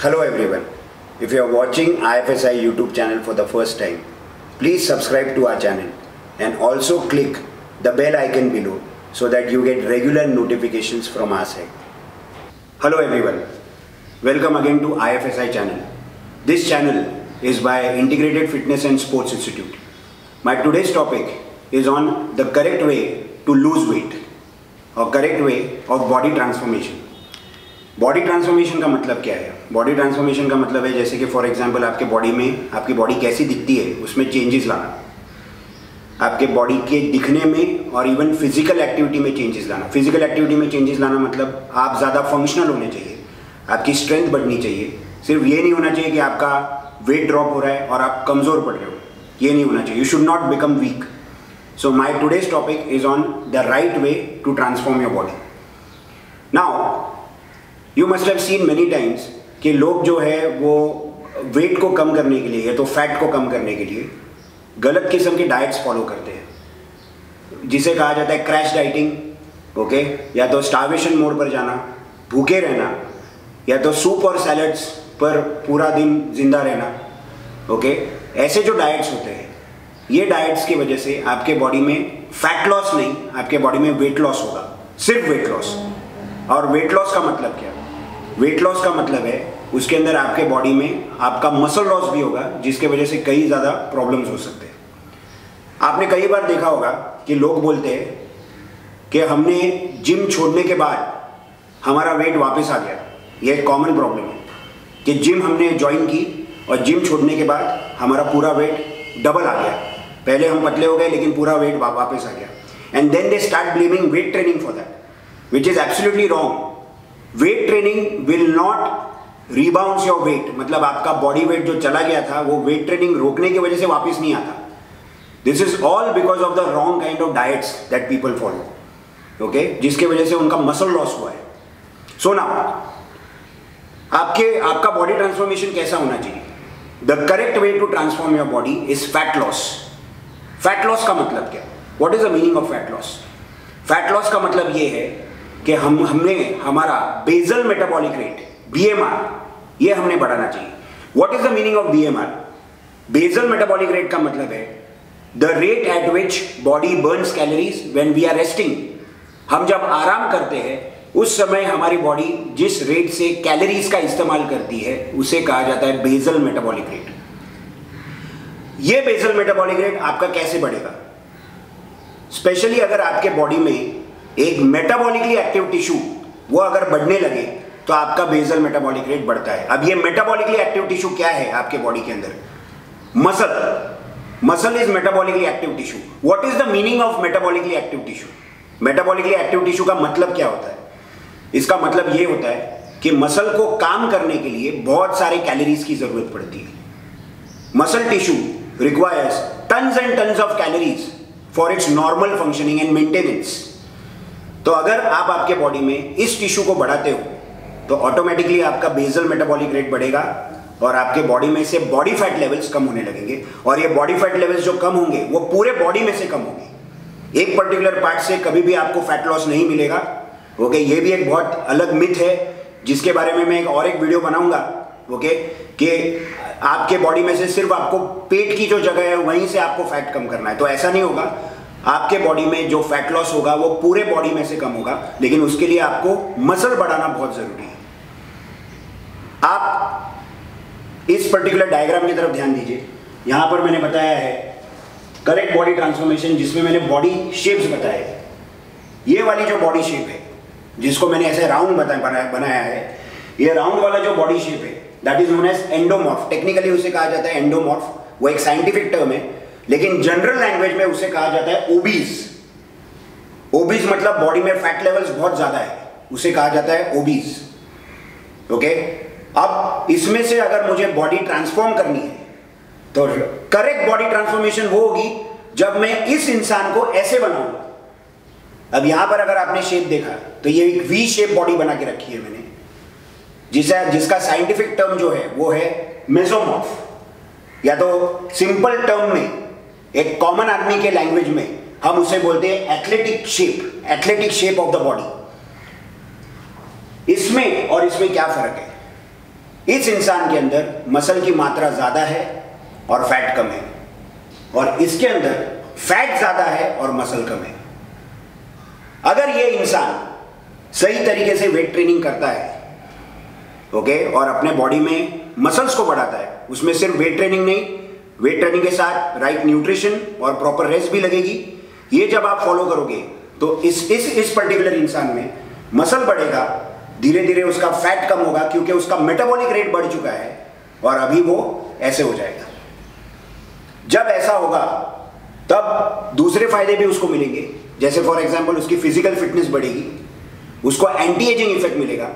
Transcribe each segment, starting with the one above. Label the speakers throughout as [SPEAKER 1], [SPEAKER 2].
[SPEAKER 1] Hello everyone. If you are watching IFSI YouTube channel for the first time, please subscribe to our channel and also click the bell icon below so that you get regular notifications from our. Hello everyone. Welcome again to IFSI channel. This channel is by Integrated Fitness and Sports Institute. My today's topic is on the correct way to lose weight or correct way of body transformation. Body transformation का मतलब क्या है? Body transformation का मतलब है जैसे कि for example आपके बॉडी में, आपकी बॉडी कैसी दिखती है, उसमें चेंजेस लाना। आपके बॉडी के दिखने में और इवन फ़िज़िकल एक्टिविटी में चेंजेस लाना। फ़िज़िकल एक्टिविटी में चेंजेस लाना मतलब आप ज़्यादा फंक्शनल होने चाहिए। आपकी स्ट्रेंथ बढ़नी चाहिए। सिर्फ़ ये नहीं होना चाहिए कि आपका वेट ड्रॉप हो रहा है और आप कमज़ोर पड़ रहे हो। ये नहीं होना चाहिए। You should not become weak so my today's topic is on the right way to transform your body now you must have seen many times कि लोग जो है, वो वेट को कम करने के लिए या तो फैट को कम करने के लिए गलत किस्म के डाइट्स फॉलो करते हैं। जिसे कहा जाता है क्रैश डाइटिंग ओके या तो स्टावेशन मोड पर जाना, भूखे रहना, या तो सूप और सैलड्स पर पूरा दिन ज़िंदा रहना ओके ऐसे जो डाइट्स होते हैं, ये डाइट्स की वजह से आपके बॉडी में फैट लॉस नहीं, आपके बॉडी में वेट लॉस होगा, सिर्फ़ वेट लॉस और वेट लॉस का मतलब क्या? वेट लॉस का मतलब है, उसके अंदर आपके बॉडी में आपका मसल लॉस भी होगा, जिसके वजह से कई ज़्यादा प्रॉब्लम्स हो सकते हैं। आपने कई बार देखा होगा कि लोग बोलते हैं कि हमने जिम छोड़ने के बाद हमारा वेट वापस आ गया। ये एक कॉमन प्रॉब्लम है कि जिम हमने ज्वाइन की और जिम छोड़ने के बाद हमारा पूरा वेट डबल आ गया। पहले हम पतले हो गए, लेकिन पूरा वेट वापस आ गया। And then they start blaming weight training for that which is absolutely wrong weight training will not rebound your weight मतलब आपका बॉडी वेट जो चला गया था, वो वेट ट्रेनिंग रोकने की वजह से वापस नहीं आता। This is all because of the wrong kind of diets that people follow okay जिसके वजह से उनका मसल लॉस हुआ है। सो so ना आपके, आपका बॉडी ट्रांसफॉर्मेशन कैसा होना चाहिए? The correct way to transform your body is fat loss fat loss का मतलब क्या? What is the meaning of fat loss fat loss का मतलब ये है कि हम, हमने हमारा बेजल मेटाबॉलिक रेट बीएमआर ये हमने बढ़ाना चाहिए। What is the meaning of BMR basal metabolic rate का मतलब है the rate at which body burns calories when we are resting हम जब आराम करते हैं, उस समय हमारी बॉडी जिस रेट से कैलोरीज का इस्तेमाल करती है, उसे कहा जाता है बेजल मेटाबॉलिक रेट ये बेजल मेटाबॉलिक रेट आपका कैसे बढ़ेगा? स्पेशली अगर आपके बॉडी में एक मेटाबॉलिकली एक्टिव टिश्यू वो अगर बढ़ने लगे तो आपका बेजल मेटाबॉलिक रेट बढ़ता है। अब ये मेटाबॉलिकली एक्टिव टिश्यू क्या है आपके बॉडी के अंदर? Muscle muscle is metabolically active tissue what is the meaning of metabolically active tissue metabolically active tissue का मतलब क्या होता है? इसका मतलब ये होता है कि मसल को काम करने के लिए बहुत सारे कैलोरीज की ज़रूरत पड़ती है। Muscle tissue requires tons and tons of calories for its normal functioning and maintenance तो अगर आप आपके बॉडी में इस टिश्यू को बढ़ाते हो तो ऑटोमेटिकली आपका बेजल मेटाबॉलिक रेट बढ़ेगा और आपके बॉडी में से बॉडी फैट लेवल्स कम होने लगेंगे। और ये बॉडी फैट लेवल्स जो कम होंगे, वो पूरे बॉडी में से कम होंगे। एक पर्टिकुलर पार्ट से कभी भी आपको फैट लॉस नहीं मिलेगा। ओके ये भी एक बहुत अलग मिथ है, जिसके बारे में मैं एक और एक वीडियो बनाऊँगा। ओके कि आपके बॉडी में से सिर्फ़ आपको पेट की जो जगह है, वहीं से आपको फैट कम करना है। तो ऐसा नहीं होगा। आपके बॉडी में जो फैट लॉस होगा, वो पूरे बॉडी में से कम होगा, लेकिन उसके लिए आपको मसल बढ़ाना बहुत ज़रूरी है। आप इस पर्टिकुलर डायग्राम की तरफ़ ध्यान दीजिए। यहाँ पर मैंने बताया है करेक्ट बॉडी ट्रांसफॉर्मेशन जिसमें मैंने बॉडी शेप्स बताए ये वाली जो बॉडी शेप है, जिसको मैंने ऐसे राउंड बनाया है, ये राउंड वाला जो बॉडी शेप है that is known as endomorph technically उसे कहा जाता है एंडोमॉर्फ वो एक साइंटिफिक टर्म है। लेकिन जनरल लैंग्वेज में उसे कहा जाता है ओबीज ओबीज मतलब बॉडी में फैट लेवल्स बहुत ज़्यादा है। उसे कहा जाता है ओबीज ओके अब इसमें से अगर मुझे बॉडी ट्रांसफॉर्म करनी है तो करेक्ट बॉडी ट्रांसफॉर्मेशन वो होगी जब मैं इस इंसान को ऐसे बनाऊँगा अब यहाँ पर अगर आपने शेप देखा तो ये एक वी शेप बॉडी बना के रखी है मैंने। जिसा जिसका साइंटिफिक टर्म जो है, वो है मेजोमॉर्फ या तो सिंपल टर्म में एक कॉमन आदमी के लैंग्वेज में हम उसे बोलते हैं athletic shape athletic shape of the body इसमें और इसमें क्या फ़र्क है? इस इंसान के अंदर मसल की मात्रा ज़्यादा है और फैट कम है। और इसके अंदर फैट ज़्यादा है और मसल कम है। अगर ये इंसान सही तरीके से वेट ट्रेनिंग करता है ओके और अपने बॉडी में मसल्स को बढ़ाता है, उसमें सिर्फ़ वेट ट्रेनिंग नहीं वेट ट्रेनिंग के साथ राइट न्यूट्रिशन और प्रॉपर रेस्ट भी लगेगी। ये जब आप फॉलो करोगे तो इस इस इस पर्टिकुलर इंसान में मसल बढ़ेगा धीरे धीरे उसका फैट कम होगा, क्योंकि उसका मेटाबॉलिक रेट बढ़ चुका है, और अभी वो ऐसे हो जाएगा। जब ऐसा होगा, तब दूसरे फ़ायदे भी उसको मिलेंगे। जैसे फॉर एग्ज़ाम्पल उसकी फ़िज़िकल फिटनेस बढ़ेगी, उसको एंटी एजिंग इफ़ेक्ट मिलेगा,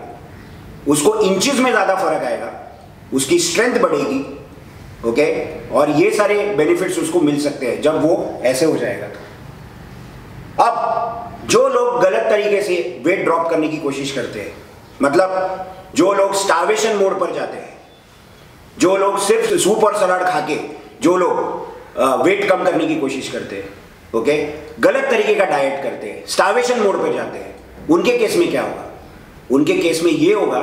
[SPEAKER 1] उसको इंचेस में ज़्यादा फ़र्क आएगा, उसकी स्ट्रेंथ बढ़ेगी ओके और ये सारे बेनिफिट्स उसको मिल सकते हैं जब वो ऐसे हो जाएगा। अब, जो लोग गलत तरीके से वेट ड्रॉप करने की कोशिश करते हैं मतलब जो लोग स्टार्वेशन मोड पर जाते हैं, जो लोग सिर्फ़ सूप और सलाड खा के जो लोग वेट कम करने की कोशिश करते हैं ओके गलत तरीके का डाइट करते हैं स्टार्वेशन मोड पर जाते हैं, उनके केस में क्या होगा? उनके केस में ये होगा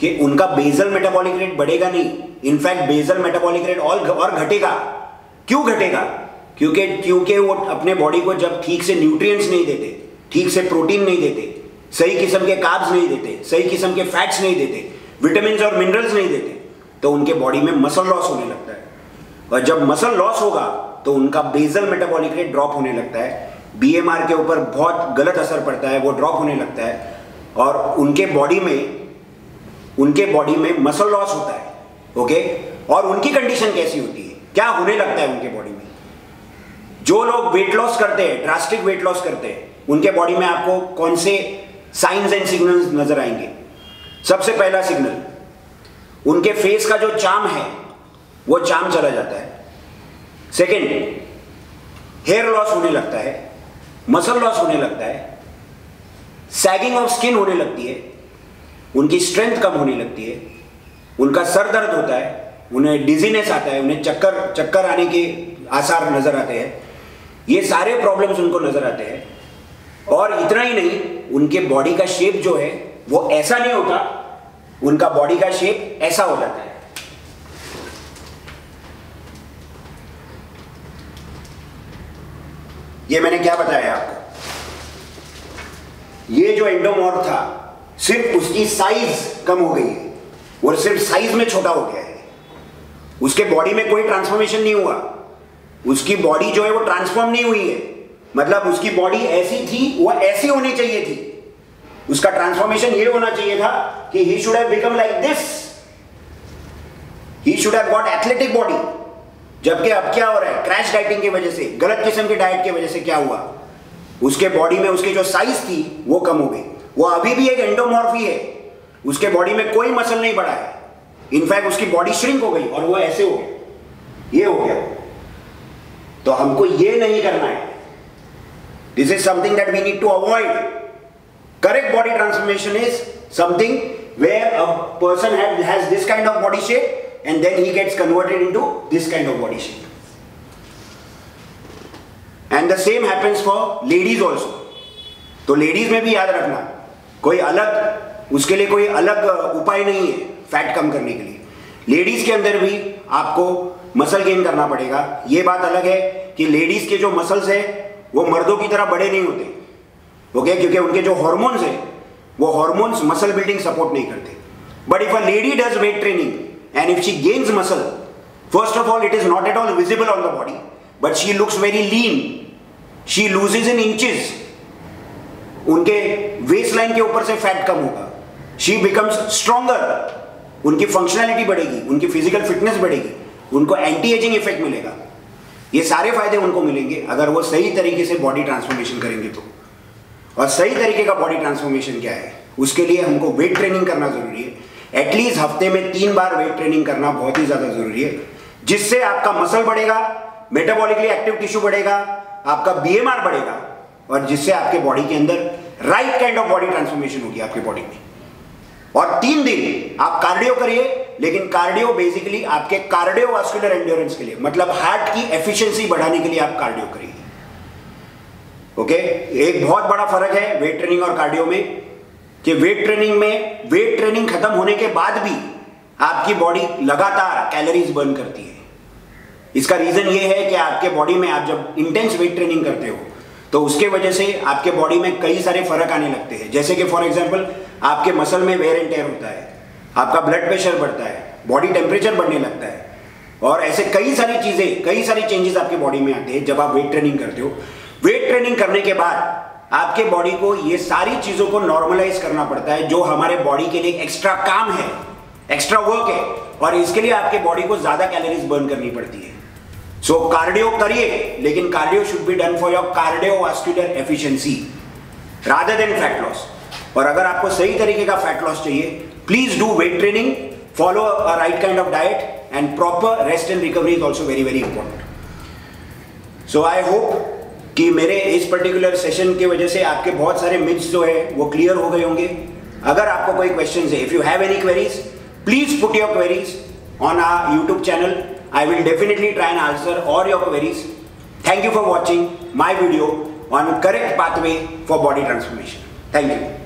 [SPEAKER 1] कि उनका बेजल मेटाबॉलिक रेट बढ़ेगा नहीं। इनफैक्ट बेजल मेटाबॉलिक रेट और और घटेगा। क्यों घटेगा? क्योंकि क्योंकि वो अपने बॉडी को जब ठीक से न्यूट्रिएंट्स नहीं देते, ठीक से प्रोटीन नहीं देते, सही किस्म के कार्ब्स नहीं देते, सही किस्म के फैट्स नहीं देते विटामिन और मिनरल्स नहीं देते तो उनके बॉडी में मसल लॉस होने लगता है। और जब मसल लॉस होगा तो उनका बेजल मेटाबॉलिक रेट ड्रॉप होने लगता है। बीएमआर के ऊपर बहुत गलत असर पड़ता है, वो ड्रॉप होने लगता है। और उनके बॉडी में, उनके बॉडी में मसल लॉस होता है। ओके और उनकी कंडीशन कैसी होती है? क्या होने लगता है उनके बॉडी में? जो लोग वेट लॉस करते हैं ड्रास्टिक वेट लॉस करते हैं, उनके बॉडी में आपको कौन से साइंस एंड सिग्नल्स नज़र आएँगे? सबसे पहला सिग्नल उनके फेस का जो चाम है, वो चाम चला जाता है। सेकेंड हेयर लॉस होने लगता है मसल लॉस होने लगता है सैगिंग ऑफ़ स्किन होने लगती है, उनकी स्ट्रेंथ कम होने लगती है उनका सर दर्द होता है, उन्हें डिजीनेस आता है, उन्हें चक्कर चक्कर आने के आसार नज़र आते हैं। ये सारे प्रॉब्लम्स उनको नज़र आते हैं। और इतना ही नहीं, उनके बॉडी का शेप जो है, वो ऐसा नहीं होता, उनका बॉडी का शेप ऐसा हो जाता है। ये मैंने क्या बताया आपको? ये जो एंडोमोर था, सिर्फ़ उसकी साइज़ कम हो गई है। और सिर्फ़ साइज़ में छोटा हो गया है। उसके बॉडी में कोई ट्रांसफॉर्मेशन नहीं हुआ। उसकी बॉडी जो है वो ट्रांसफॉर्म नहीं हुई है। मतलब उसकी बॉडी ऐसी थी, वो ऐसी होनी चाहिए थी। उसका ट्रांसफॉर्मेशन ये होना चाहिए था कि he should have become like this he should have got athletic body जबकि अब क्या हो रहा है? क्रैश डाइटिंग की वजह से, गलत किस्म की डाइट की वजह से क्या हुआ? उसके बॉडी में उसकी जो साइज़ थी, वो कम हो गई। वो अभी भी एक एंडोमॉर्फी है। उसके बॉडी में कोई मसल नहीं बढ़ा है। इनफैक्ट उसकी बॉडी श्रिंक हो गई और वो ऐसे हो ये हो गया। तो हमको ये नहीं करना है। This is something that we need to avoid correct body transformation is something where a person has this kind of body shape and then he gets converted into this kind of body shape and the same happens for ladies also तो ladies में भी याद रखना। कोई अलग उसके लिए कोई अलग उपाय नहीं है फैट कम करने के लिए। लेडीज़ के अंदर भी आपको मसल गेन करना पड़ेगा। ये बात अलग है कि लेडीज़ के जो मसल्स है, वो मर्दों की तरह बड़े नहीं होते। ओके? क्योंकि उनके जो हॉर्मोन्स है, वो हॉर्मोन्स मसल बिल्डिंग सपोर्ट नहीं करते। But if a lady does weight training and if she gains muscle first of all it is not at all visible on the body but she looks very lean she loses in inches उनके waist line के ऊपर से fat कम होगा। She becomes stronger उनकी functionality बढ़ेगी, उनकी physical fitness बढ़ेगी, उनको एंटी एजिंग इफ़ेक्ट मिलेगा। ये सारे फ़ायदे उनको मिलेंगे, अगर वो सही तरीके से बॉडी ट्रांसफॉर्मेशन करेंगे तो। और सही तरीके का बॉडी ट्रांसफॉर्मेशन क्या है? उसके लिए हमको वेट ट्रेनिंग करना ज़रूरी है। एटलीस्ट हफ़्ते में तीन बार वेट ट्रेनिंग करना बहुत ही ज़्यादा ज़रूरी है, जिससे आपका मसल बढ़ेगा मेटाबॉलिकली एक्टिव टिश्यू बढ़ेगा, आपका बीएमआर बढ़ेगा, और जिससे आपके बॉडी के अंदर right kind of body transformation होगी आपके बॉडी में। और तीन दिन आप कार्डियो करिए, लेकिन कार्डियो बेसिकली आपके कार्डियोवास्कुलर एंड्योरेंस के लिए मतलब हार्ट की एफिशिएंसी बढ़ाने के लिए आप कार्डियो करिए। ओके एक बहुत बड़ा फ़र्क है वेट ट्रेनिंग और कार्डियो में, कि वेट ट्रेनिंग में वेट ट्रेनिंग खत्म होने के बाद भी आपकी बॉडी लगातार कैलोरीज बर्न करती है। इसका रीजन ये है कि आपके बॉडी में आप जब इंटेंस वेट ट्रेनिंग करते हो तो उसके वजह से आपके बॉडी में कई सारे फ़र्क आने लगते हैं। जैसे कि फॉर एग्ज़ाम्पल आपके मसल में वेयर एंड टेयर होता है। आपका ब्लड प्रेशर बढ़ता है बॉडी टेम्परेचर बढ़ने लगता है। और ऐसे कई सारी चीज़ें, कई सारी चेंजेस आपकी बॉडी में आते हैं जब आप वेट ट्रेनिंग करते हो। वेट ट्रेनिंग करने के बाद आपके बॉडी को ये सारी चीज़ों को नॉर्मलाइज करना पड़ता है, जो हमारे बॉडी के लिए एक्स्ट्रा काम है एक्स्ट्रा वर्क है, और इसके लिए आपके बॉडी को ज़्यादा कैलोरीज बर्न करनी पड़ती है। सो कार्डियो करिए, लेकिन cardio should be done for your cardiovascular efficiency rather than fat loss और अगर आपको सही तरीके का फैट लॉस चाहिए please do weight training follow a right kind of diet and proper rest and recovery is also very very important so I hope कि मेरे इस पर्टिकुलर सेशन की वजह से आपके बहुत सारे मिथ्स जो है, वो क्लियर हो गए होंगे अगर आपको कोई क्वेश्चन है if you have any queries please put your queries on our YouTube channel. I will definitely try and answer all your queries. Thank you for watching my video on correct pathway for body transformation. Thank you.